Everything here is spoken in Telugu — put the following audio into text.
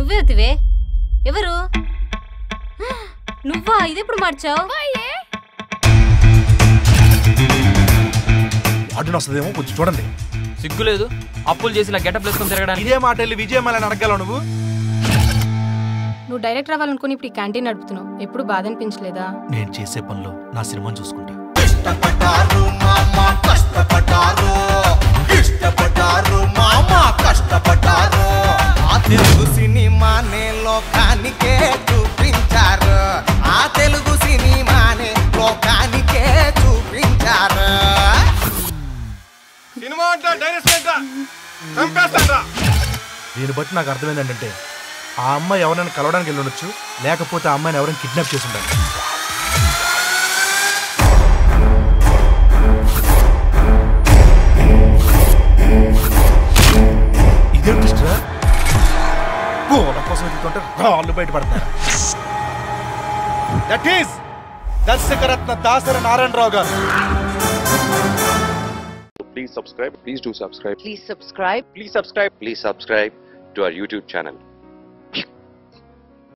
నువ్వెవతివే ఎవరు? నువ్వా? ఇదెప్పుడు మార్చావు? వార్డుని వస్తుందేమో కొంచెం చూడండి. సిగ్గు లేదు అప్పులు చేసి ఇలా గెటప్ వేసుకొని తిరగడానికి. ఇదే మాట వెళ్ళి విజయమ్మలని అడగలవు నువ్వు? నువ్వు డైరెక్ట్ అవ్వాలనుకుని ఇప్పుడు ఈ క్యాంటీన్ నడుపుతున్నావు. ఎప్పుడు బాధ అనిపించలేదా? నేను చేసే పనిలో నా సినిమాని చూసుకుంటా. లోకానికే చూపించారు. ఆ తెలుగు సినిమానే లోకానికే చూపించారు. సినిమా అంటే దీన్ని బట్టి నాకు అర్థమైంది ఏంటంటే ఆ అమ్మాయి ఎవరైనా కలవడానికి వెళ్ళి ఉండొచ్చు లేకపోతే ఆ అమ్మాయిని ఎవరైనా కిడ్నాప్ చేసి ఉండాలి కోసం వెతుకుతుంటే రాళ్ళు బయటపడతారు దట్ ఈస్ దర్శకరత్న దాసర నారాయణరావు గారు Please subscribe. Please do subscribe. Please subscribe Please subscribe. Please subscribe to our YouTube channel.